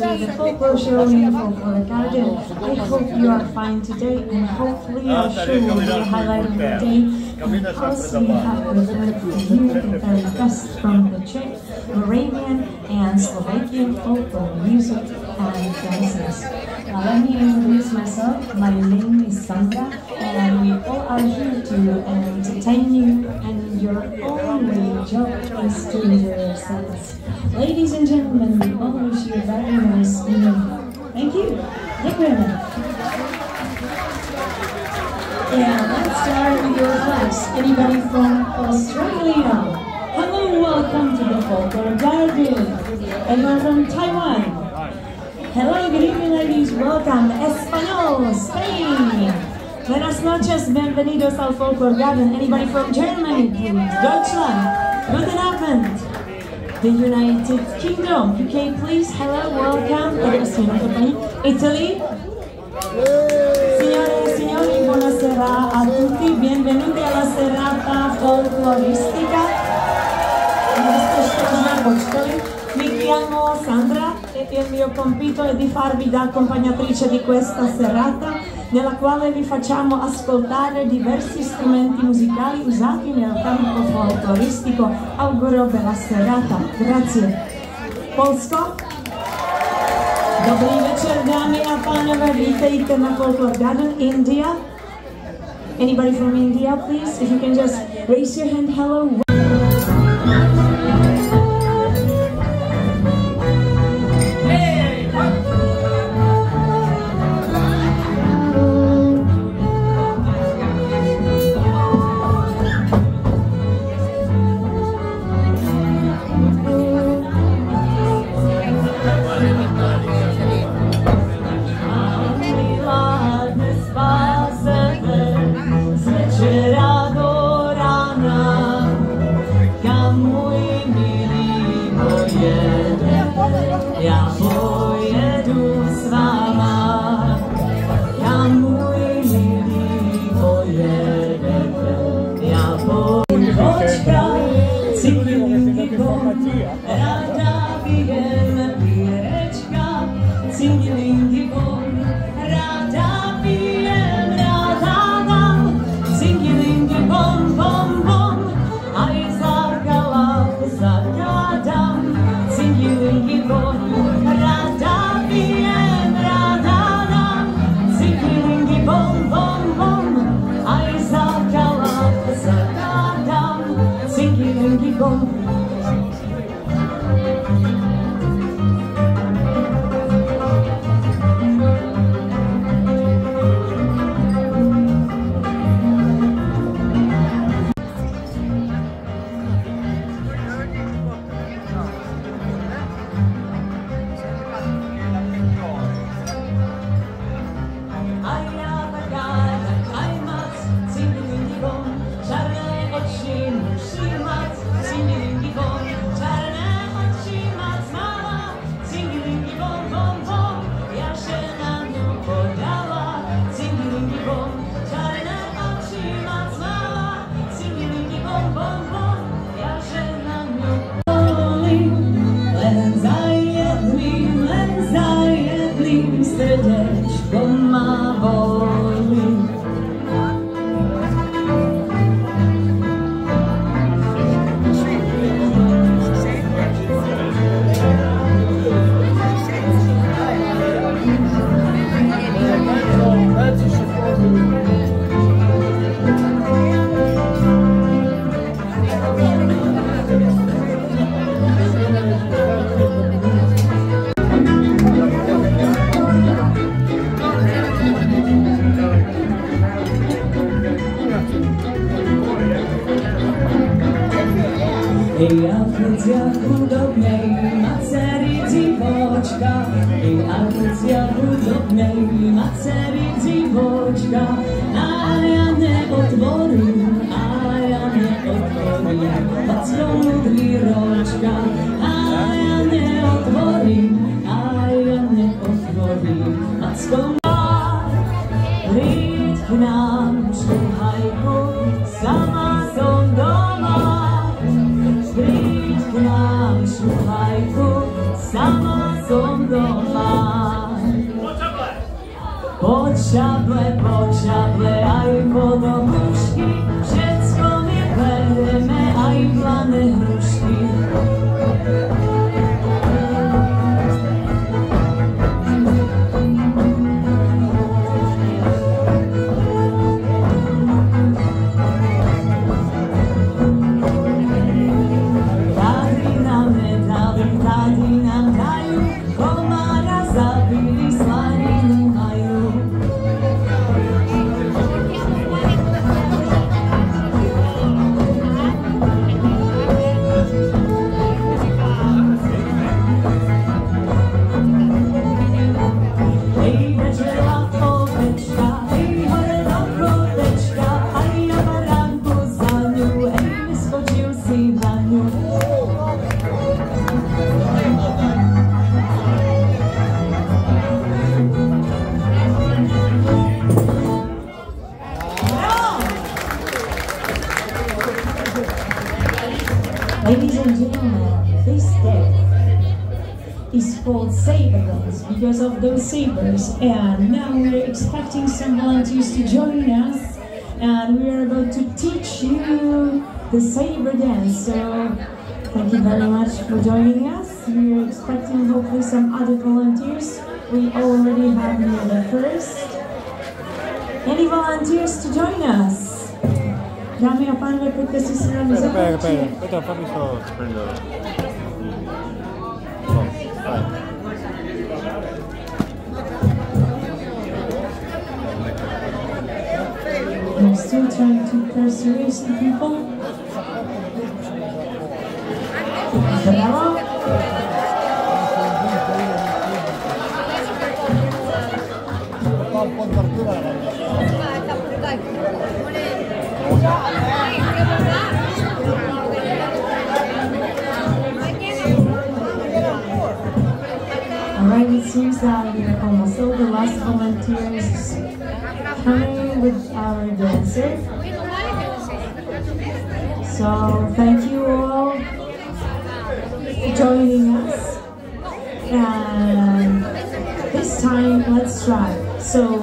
welcome the folklore show in Folklore Garden. I hope you are fine today and hopefully our show will be a highlight of the day. And course, we have for you the very best from the Czech, Moravian and Slovakian folklore music and dances. Now let me introduce myself. My name is Sandra and we all are here to entertain you and your only job is to enjoy yourselves. Ladies and gentlemen, we all wish you a very nice evening. Thank you. Dziękujemy. Yeah, let's with. Anybody from Australia? Hello, welcome to the Folklore Garden. Anyone from Taiwan? Hello, good evening, ladies. Welcome, Español, Spain. Buenas noches, bienvenidos al Folklore Garden. Anybody from Germany, please? Deutschland. Guten Abend. The United Kingdom, UK, please. Hello, welcome. Italy. Folkloristica. Mi chiamo Sandra e il mio compito è di farvi da accompagnatrice di questa serata nella quale vi facciamo ascoltare diversi strumenti musicali usati nel campo folkloristico. Auguro bella serata. Grazie. Polsko? Dobrý večer, dámy a pánové, vítejte na Folklore Garden, India. Anybody from India, please? If you can just raise your hand, hello. друзьях удобнее. sister is called Sabacles because of those sabers. And now we're expecting some volunteers to join us and we are about to teach you the saber dance. So thank you very much for joining us. We're expecting hopefully some other volunteers. We already have here the first. Any volunteers to join us? Dámy a pánové, pojďte si I'm still trying to persuade some people. Bravo. Gracias. tears down here from us. The last volunteers coming with our dancer. So thank you all for joining us. And this time, let's try. So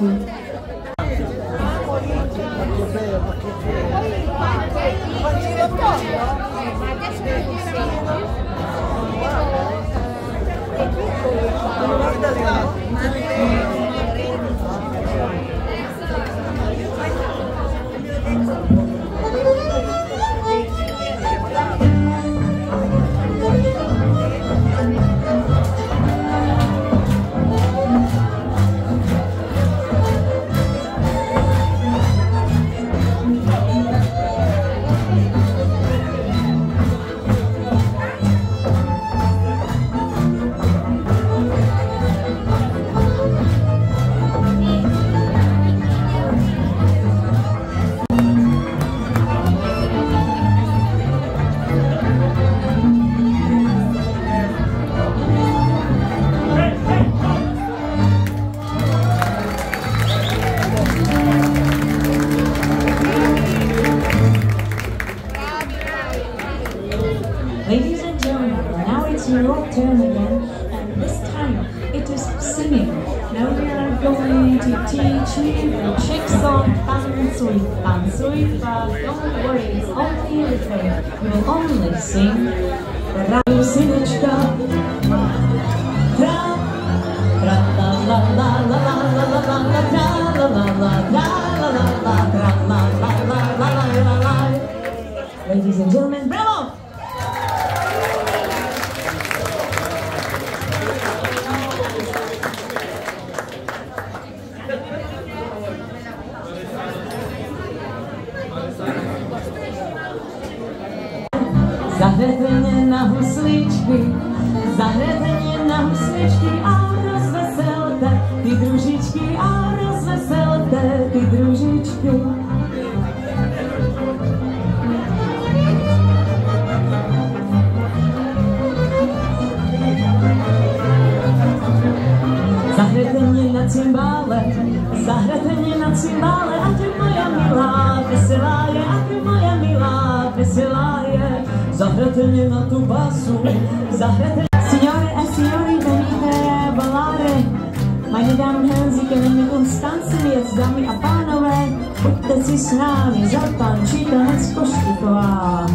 nedám hanzíkem nebo stancem je s dámy a pánové, buďte si s námi, zatančíte hezko štuková.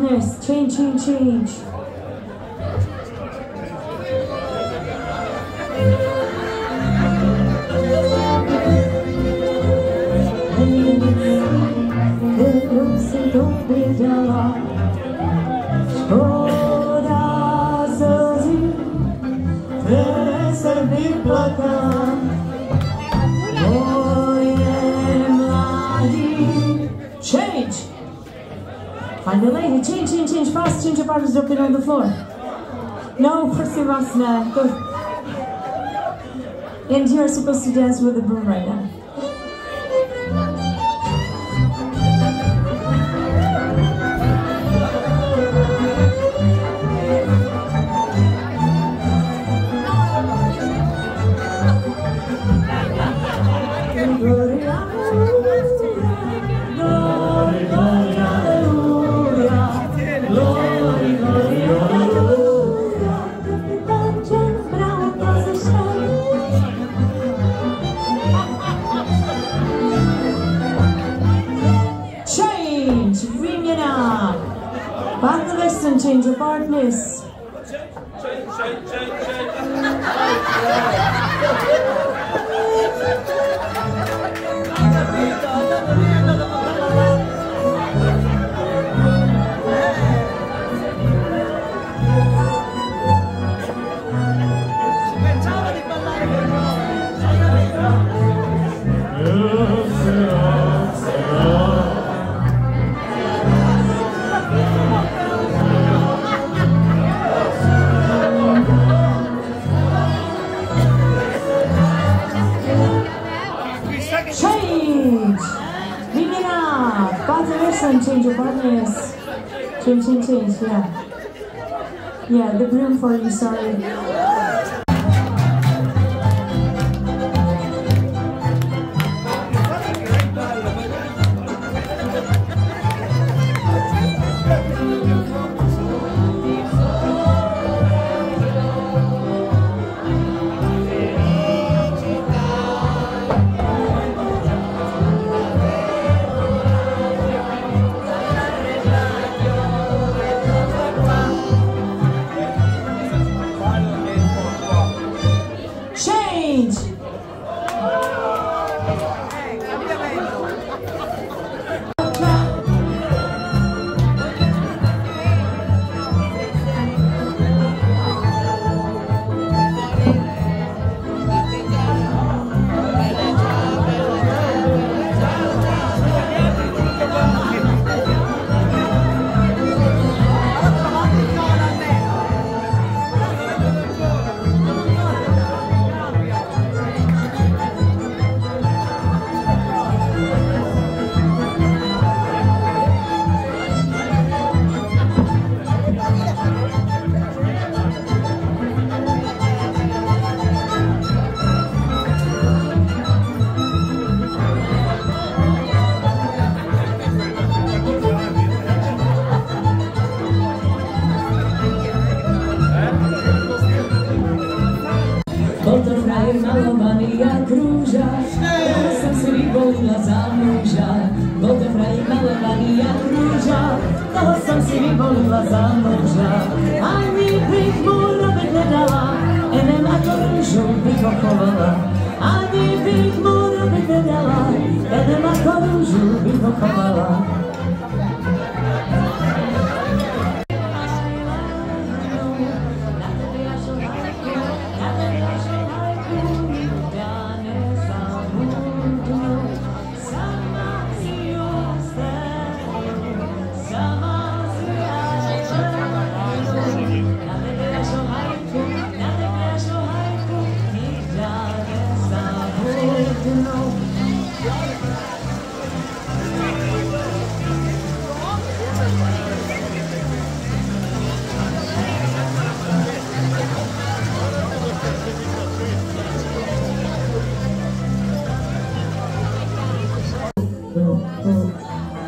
Yes, change, change, change. is jumping on the floor. No, Percy go. And you're supposed to dance with the broom right now.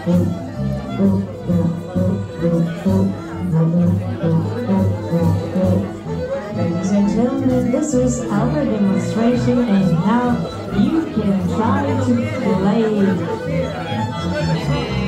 Ladies and gentlemen, this is our demonstration and how you can try to play.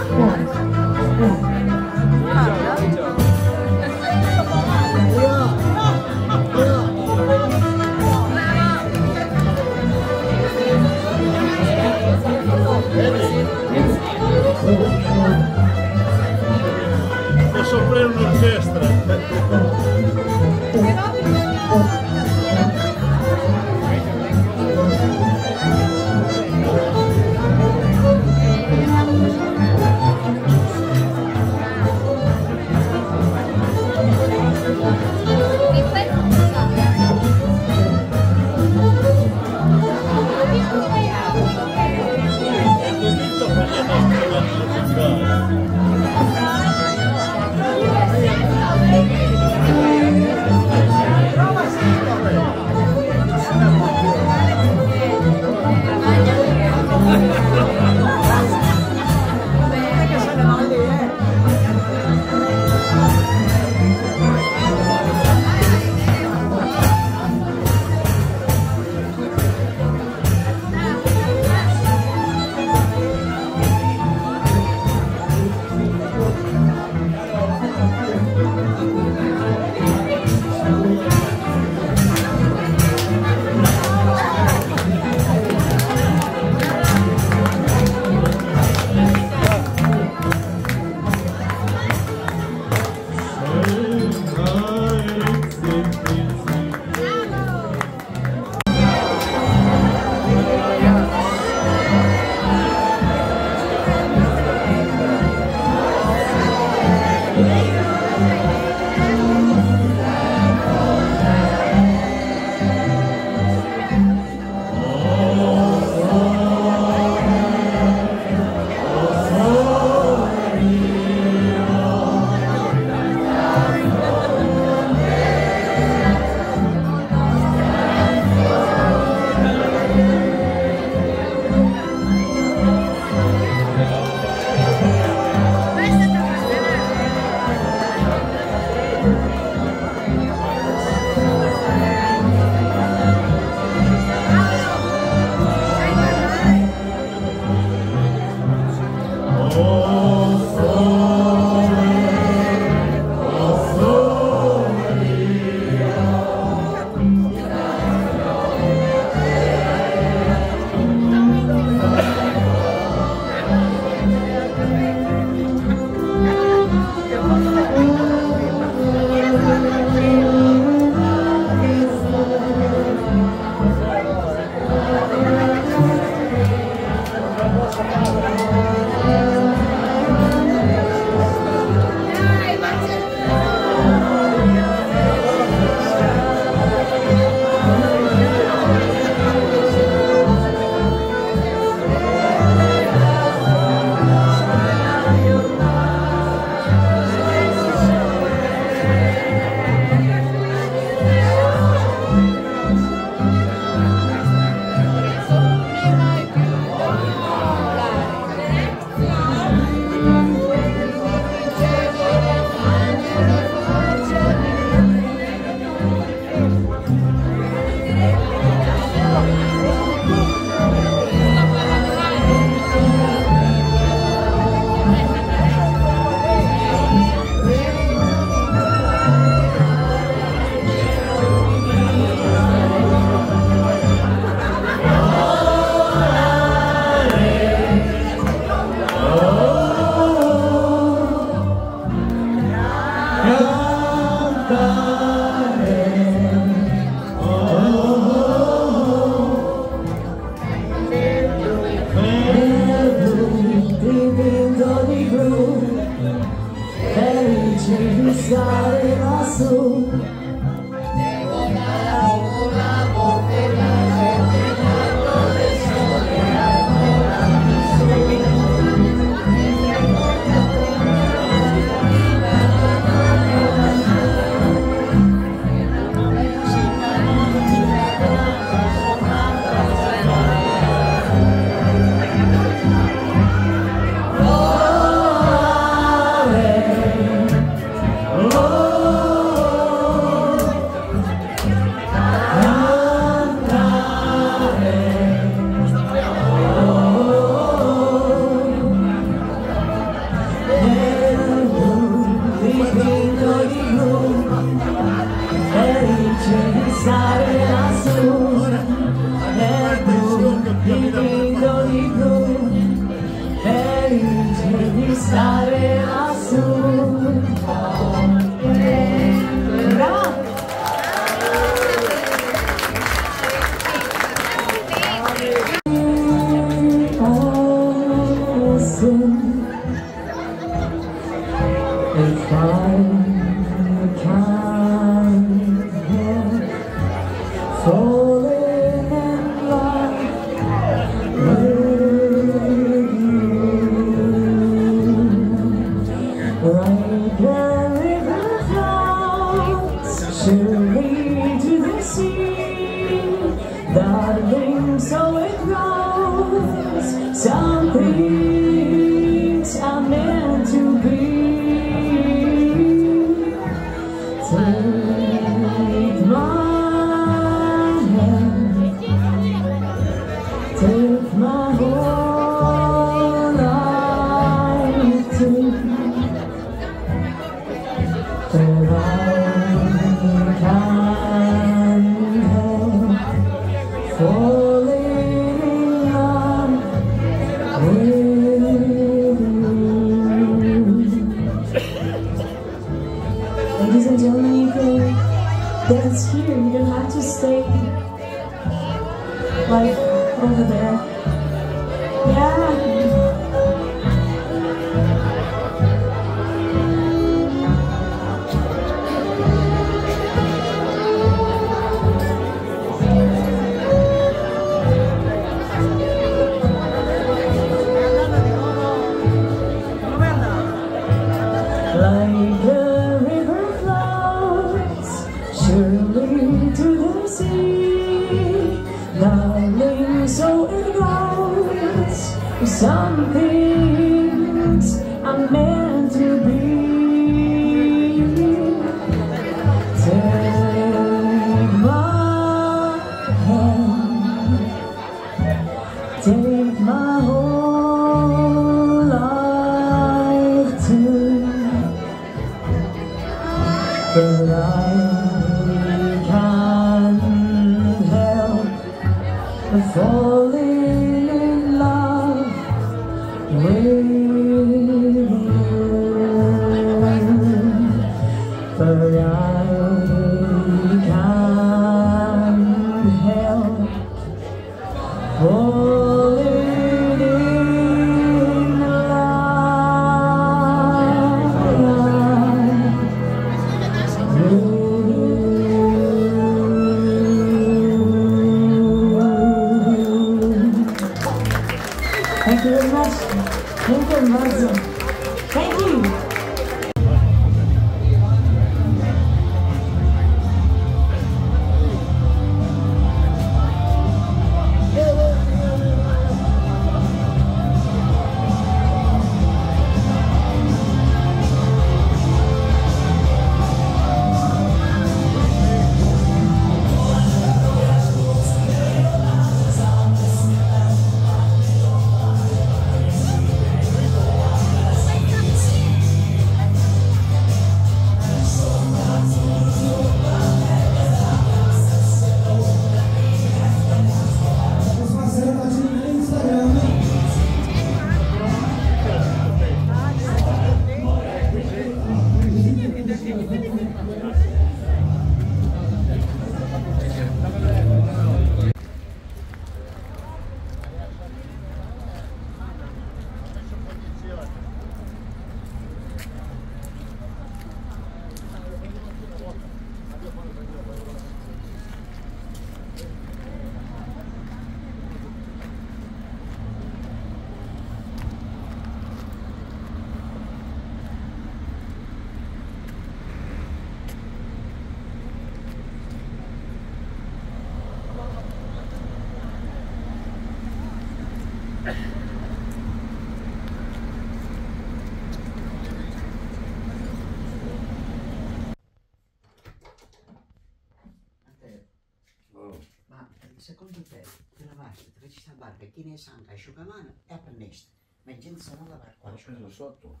Barca, chi ne sanca, asciugamano e appennesta. Ma gente sa non lavare qua. Ho preso sotto.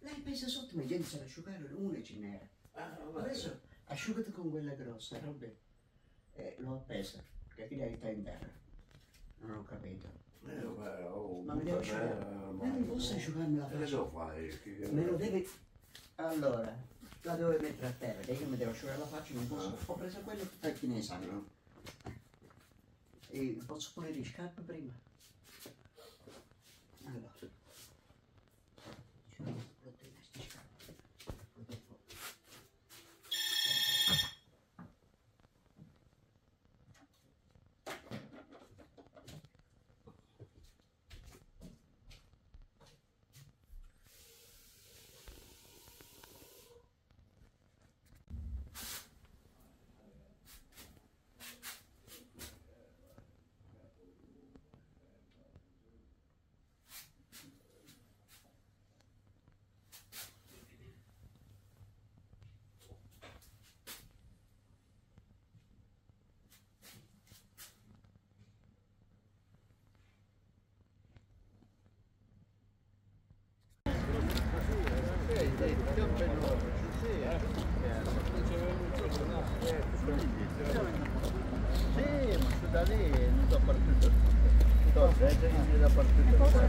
Lei pensa sotto, ma gente sa asciugare, una ce n'era. Ah. Adesso asciugati con quella grossa, roba. E l'ho appesa, perché lei sta in terra. Non ho capito. Eh, vabbè, oh, Ma mi devo asciugare. Ma non posso asciugarmi la Che faccia. devo fare? Che- Me lo devi... Allora, la devo mettere a terra, che io mi devo asciugare la faccia, non posso... Ho preso quello che chi ne sa. E posso pulire le scarpe prima? Sì, ma se da lì non sono partito. Sto vedendo che mi era partito. Guarda,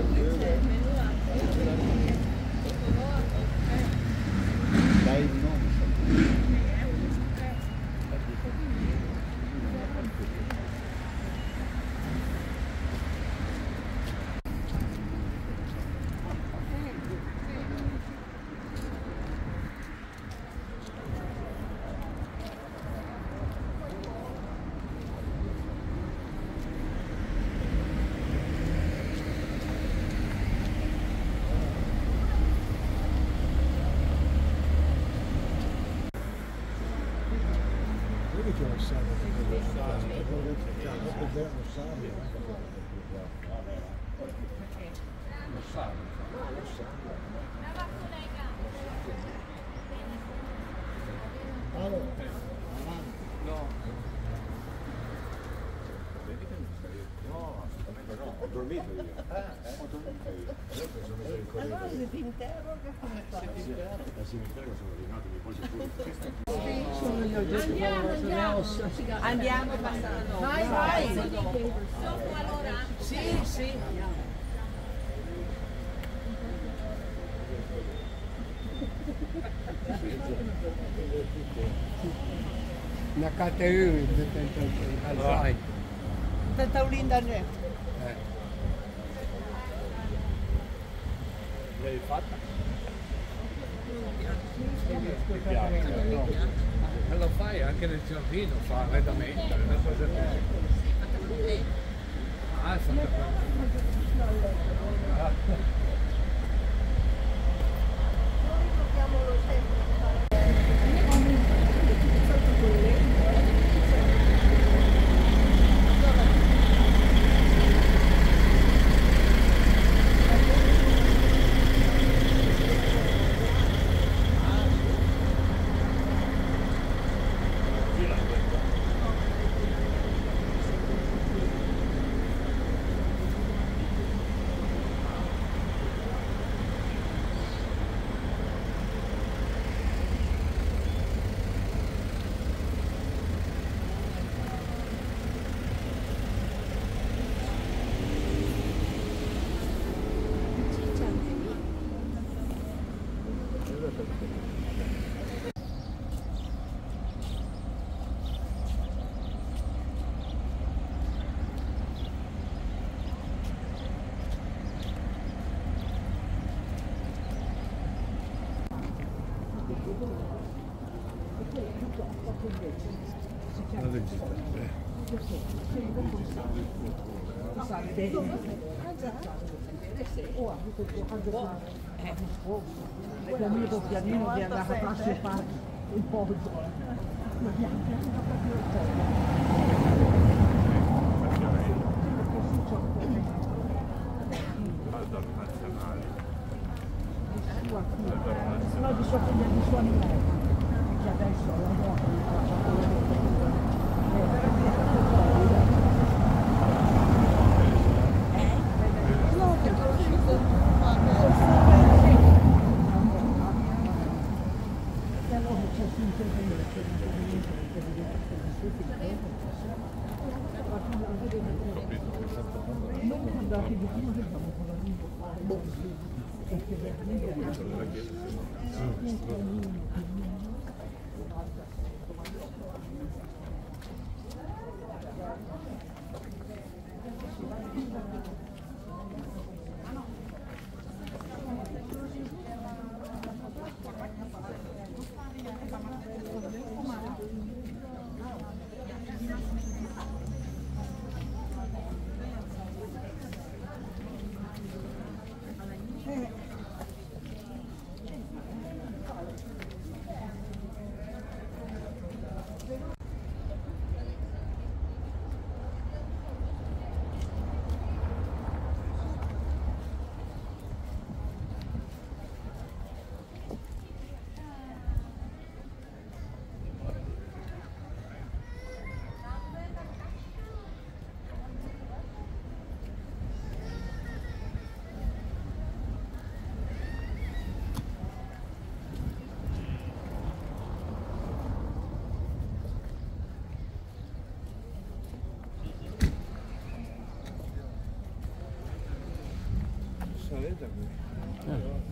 qui c'è il menù Prego, sono arrivato, mi poi c'è Sono gli oggetti ossa. Andiamo. Vai, vai. Sì, sì. Una KTU, sai. Tenta Olinda ne. L'hai fatta? E lo fai anche nel giardino, fa arredamento, è una cosa così. Ah, è fatta Il mio pianino di andare a partecipare un po'. No, di sotto degli suoni nuovi, che adesso lavoro Yeah.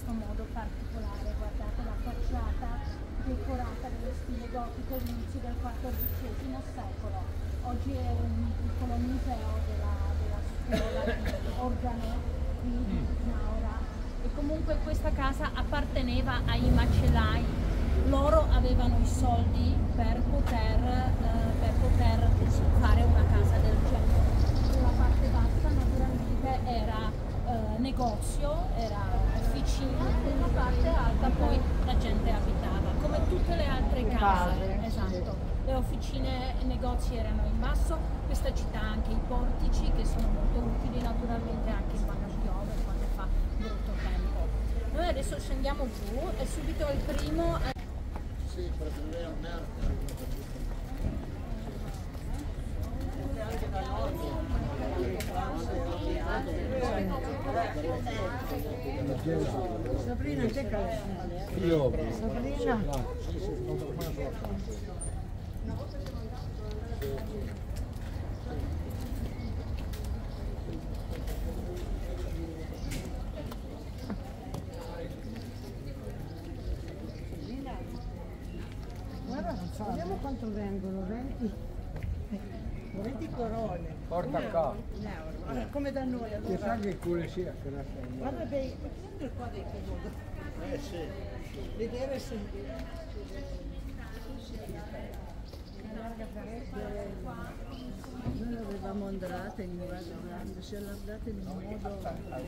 Questo modo particolare, guardate la facciata decorata dello stile gotico inizio del XIV secolo, oggi è un piccolo museo della, della scuola di organo qui di Cornaura e comunque questa casa apparteneva ai macellai, loro avevano i soldi per poter, eh, per poter fare una casa del genere. La parte bassa naturalmente era eh, negozio, era officina e la parte alta poi la gente abitava, come tutte le altre case. Esatto. Le officine e i negozi erano in basso, questa città ha anche i portici che sono molto utili naturalmente anche quando piove, quando fa brutto tempo. Noi adesso scendiamo giù e subito il primo è Sì, perché Sabrina, c'è Sabrina. Euro. Allora, come da noi allora. che cuore sia che la sei. Guarda dei, guarda qua dei comodo. Eh sì. Vedere se... Allarga parecchio. Noi l'avevamo andata in un vaso grande, si è allargata in un modo...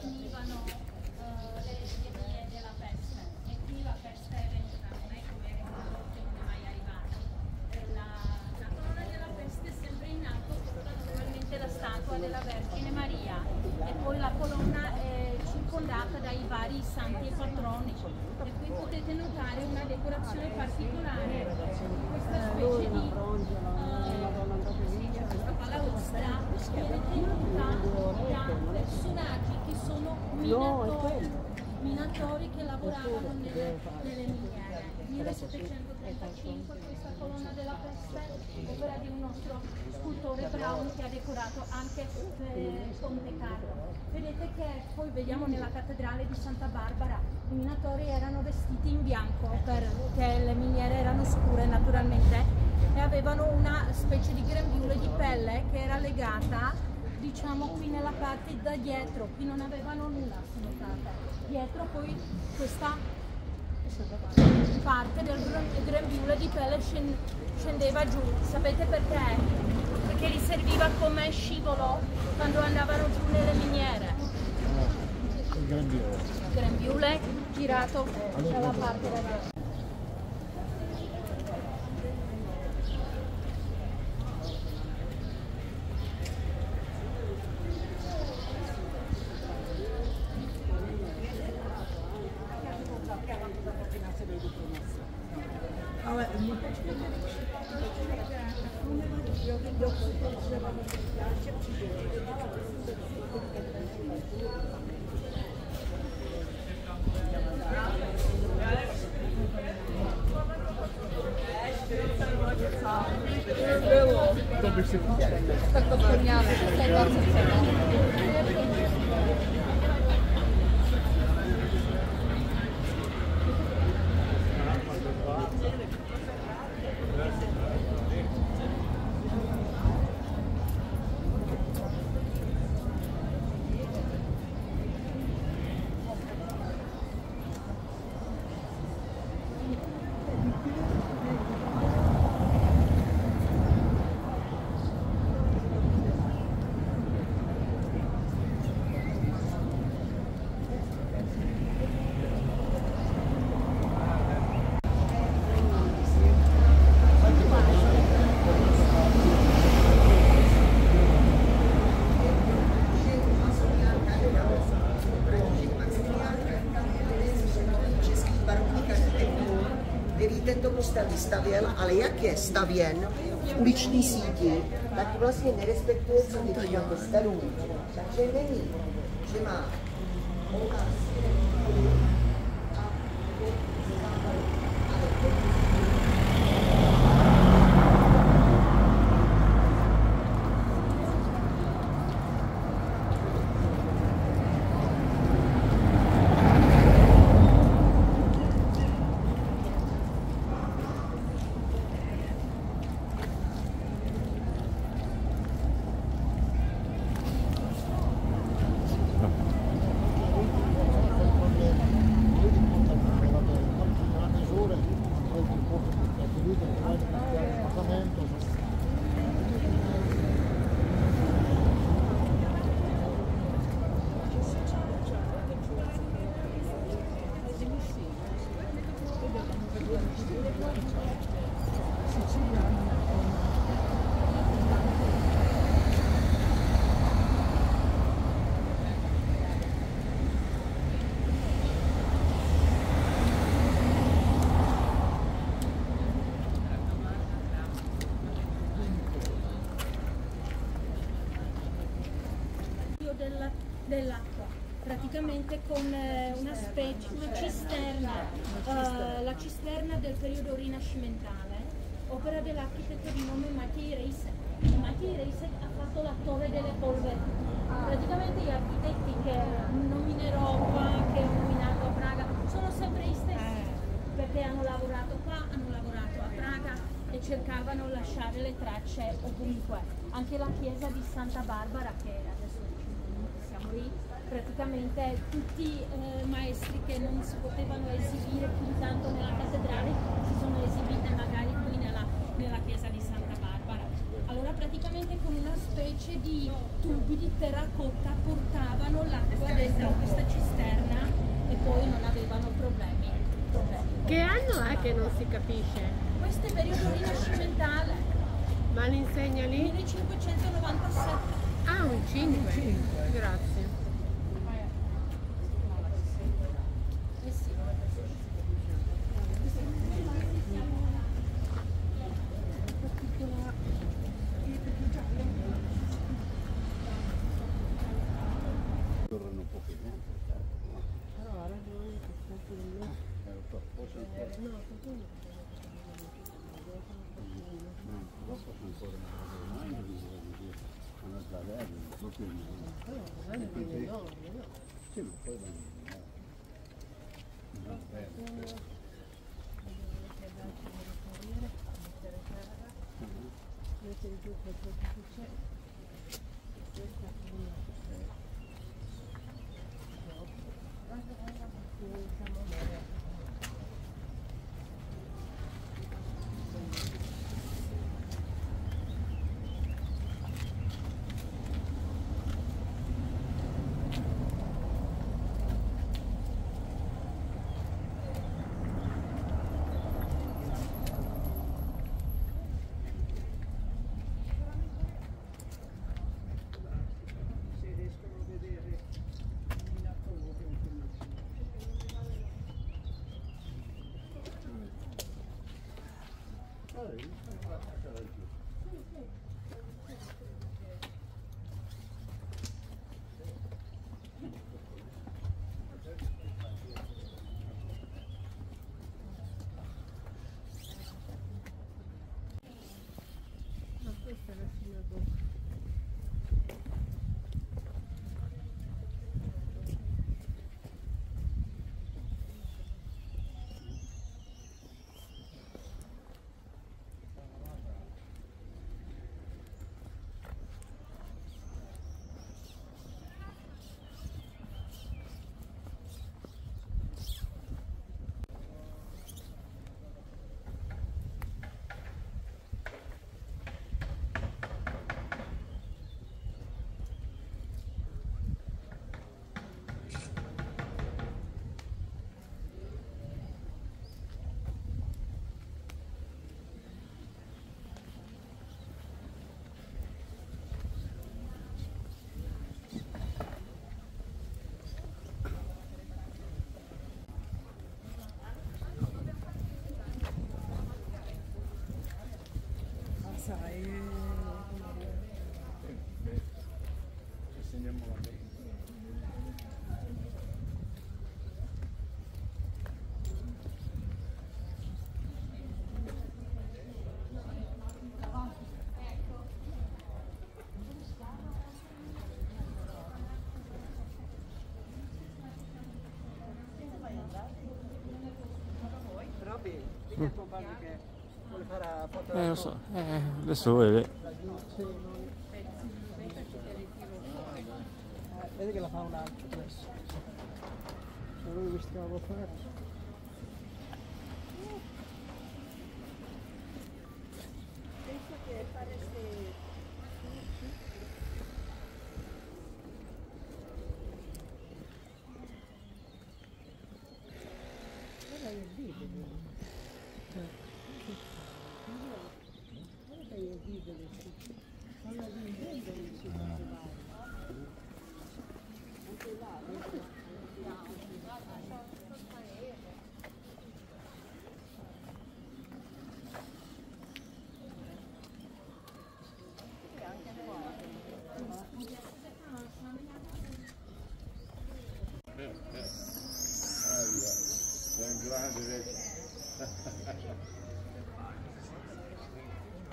finivano eh, le epidemie della peste e qui la peste è venuta, non è come era non è mai arrivata. La, la corona della peste è sempre in alto sopra naturalmente la statua della Vergine Maria e poi la colonna è circondata dai vari santi e patroni e qui potete notare una decorazione particolare di questa specie di eh, sì, c'è questa balaustra viene tenuta da personaggi che sono minatori, minatori che lavoravano nelle, nelle miniere. 1735 questa colonna della peste, opera di un nostro scultore Brown che ha decorato anche eh, Ponte Carlo. Vedete che poi vediamo nella cattedrale di Santa Barbara i minatori erano vestiti in bianco perché le miniere erano scure naturalmente e avevano una specie di grembiule di pelle che era legata diciamo qui nella parte da dietro, qui non avevano nulla se notate. Dietro poi questa parte del grem- grembiule di pelle scen- scendeva giù. Sapete perché? Perché li serviva come scivolo quando andavano giù nelle miniere. Grembiule girato dalla parte da. Vystavěl, ale jak je stavěn v uliční síti, tak vlastně nerespektuje co většina kostelů. Takže není, že má della- dell'acqua, praticamente con eh, una specie, una cisterna, eh, la cisterna del periodo rinascimentale, opera dell'architetto di nome Matej Reisek. Matej Reisek ha fatto la torre delle polveri. Praticamente gli architetti che nominerò qua, che ho nominato a Praga, sono sempre gli stessi, perché hanno lavorato qua, hanno lavorato a Praga e cercavano lasciare le tracce ovunque. Anche la chiesa di Santa Barbara, che lì, praticamente tutti i maestri che non si potevano esibire più di tanto nella cattedrale si sono esibite magari qui nella, nella chiesa di Santa Barbara. Allora praticamente con una specie di tubi di terracotta portavano l'acqua dentro questa cisterna e poi non avevano problemi. problemi. Che anno è che non si capisce? Questo è periodo rinascimentale, Ma l'insegna lì? 1597. Ah, un 5. Grazie. 啥呀 Eh, lo so, eh, adesso vuoi... Eh, vedi che la fa un altro adesso. Se lui vi stavo fare. Penso che faresti Guarda il video. Guarda il video. Guarda il video. Anche là, vedi? Sei un grande vecchio.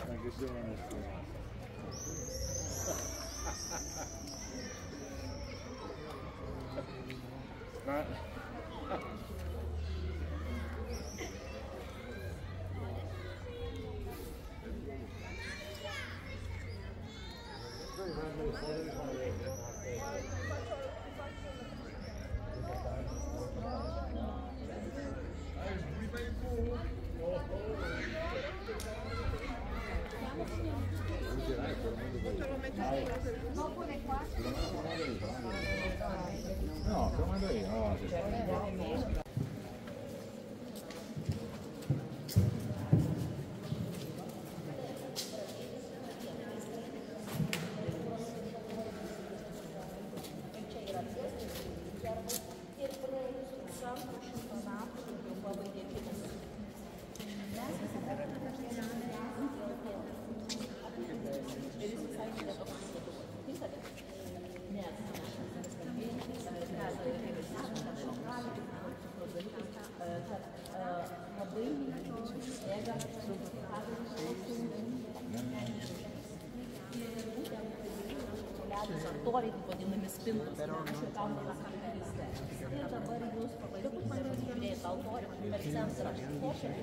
Anche se non No, te lo mando io, no, di una spinta cercando la caratteristica e dabar jūs pabandykite pasižiūrėti autore per kokią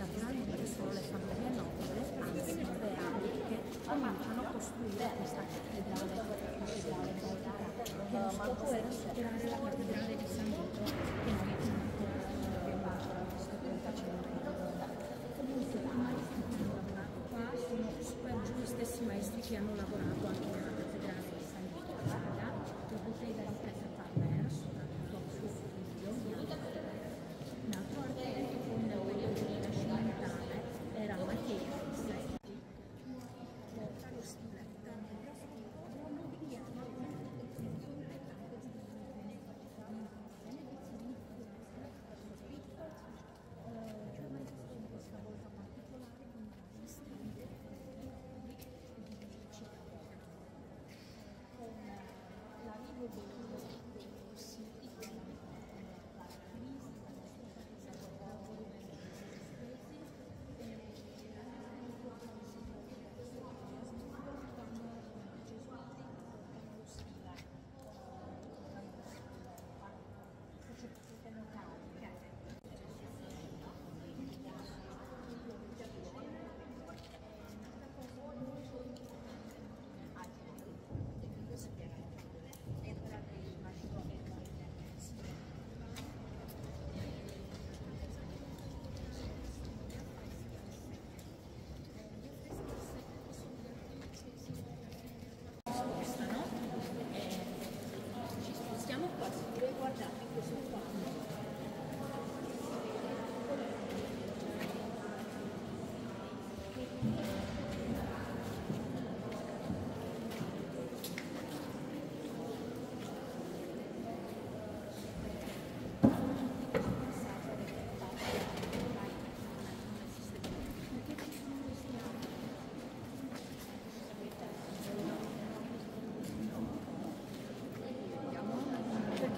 naturali perché sono le famiglie nobili, anzi reali, che cominciano a costruire questa cattedrale, cattedrale gotica, che lo la cattedrale di San Vito, che noi abbiamo visto 35 Comunque i maestri che hanno lavorato qua sono super giù gli stessi maestri che hanno lavorato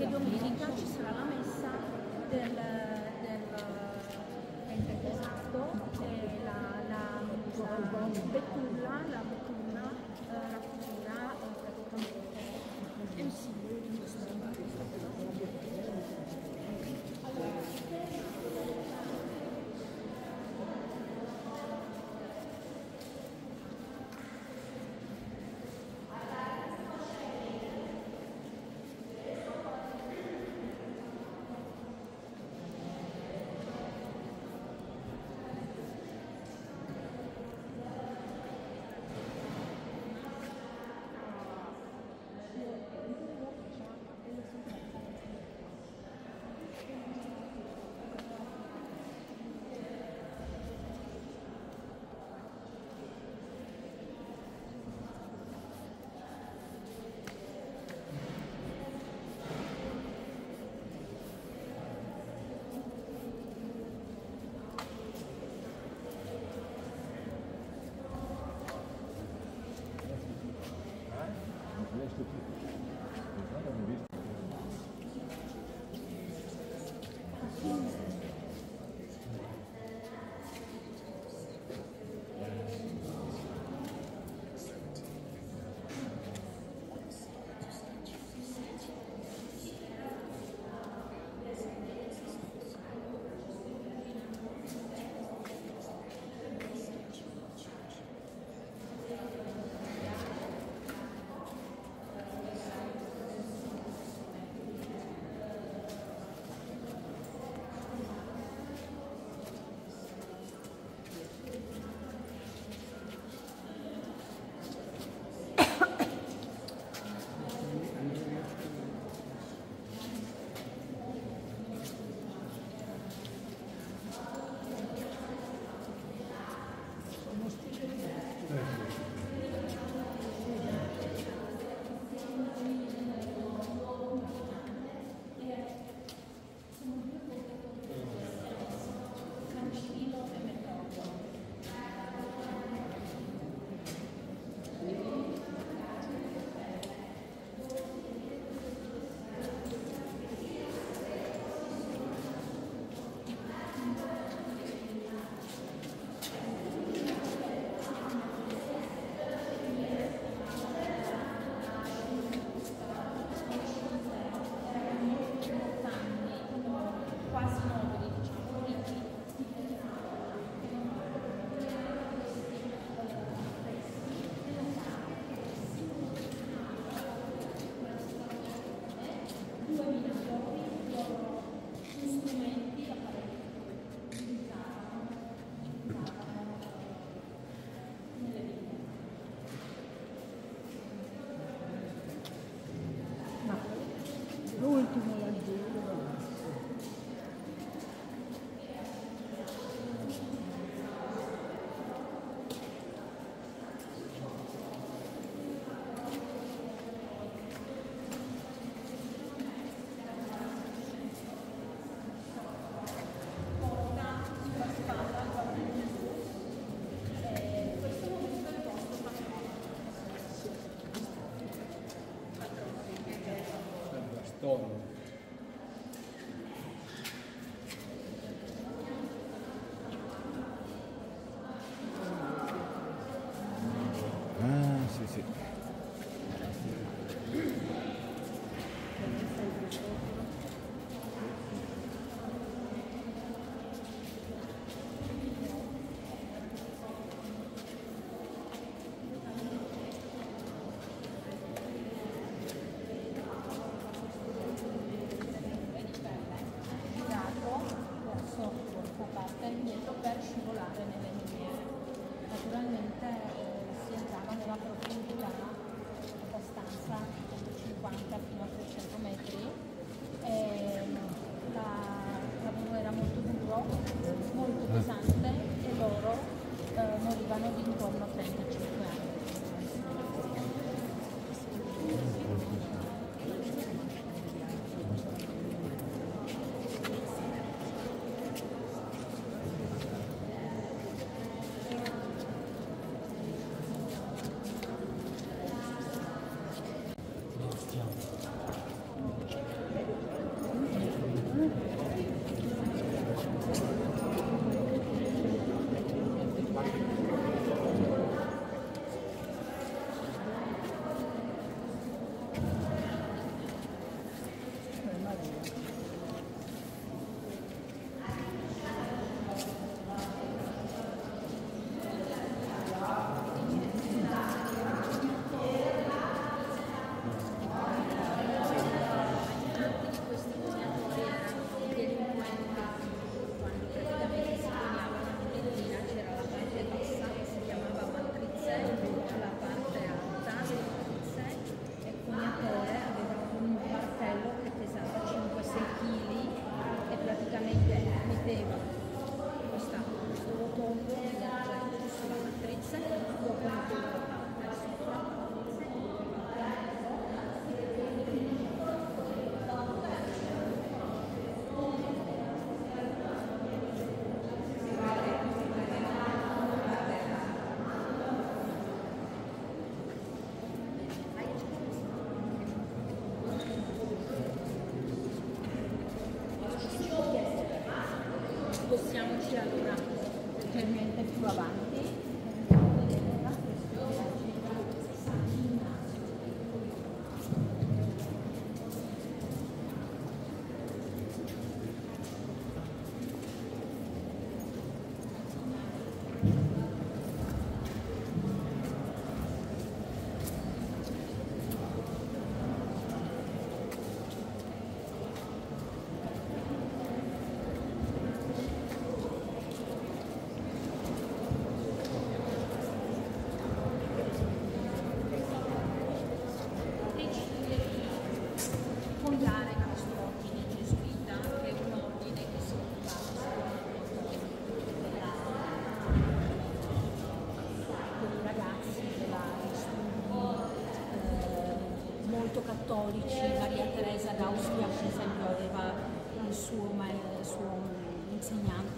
che 300 metri. La, il era molto duro, molto eh. pesante.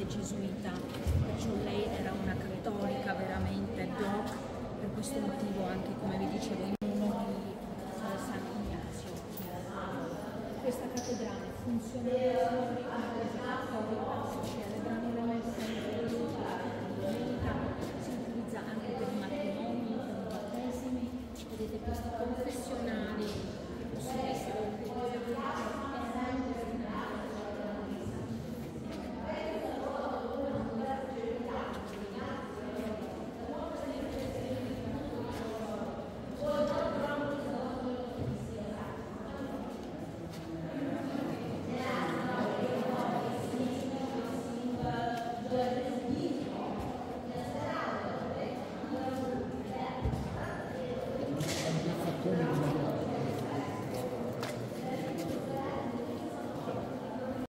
anche gesuita, perciò lei era una cattolica veramente doc, per questo motivo anche come vi dicevo in uno di eh, San Ignazio. Eh, questa cattedrale funzionava